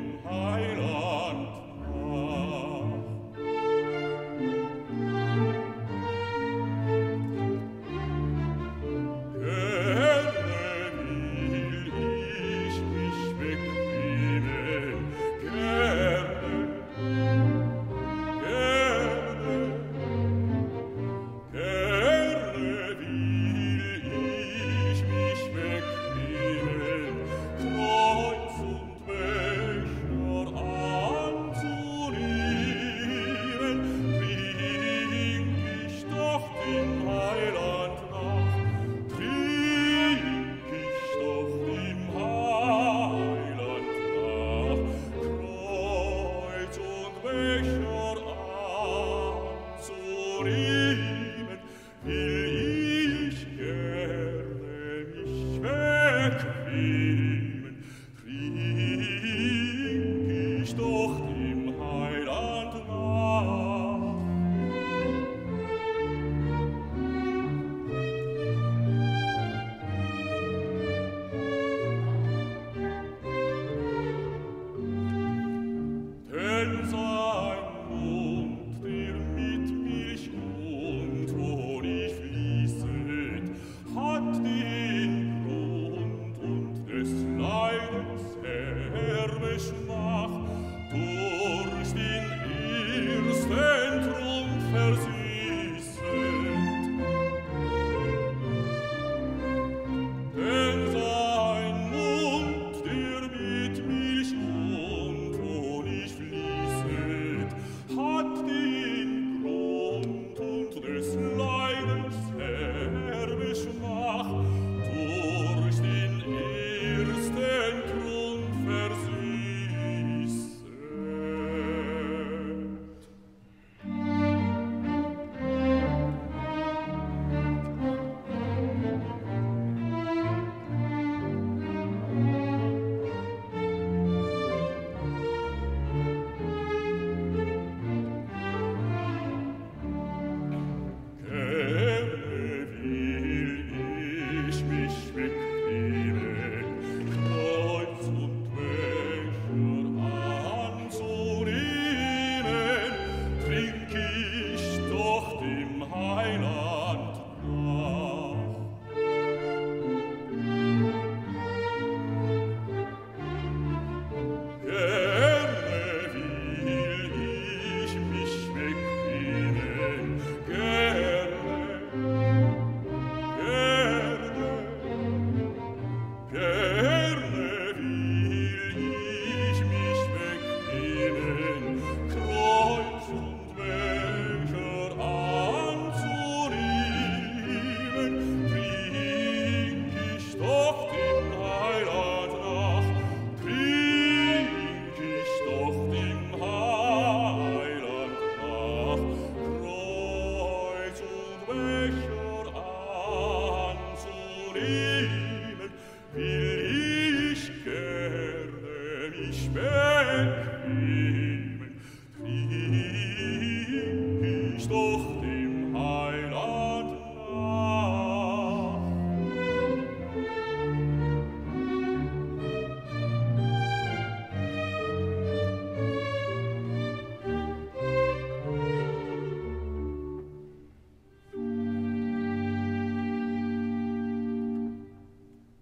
in Heiland. you den Grund und des Leidens herbe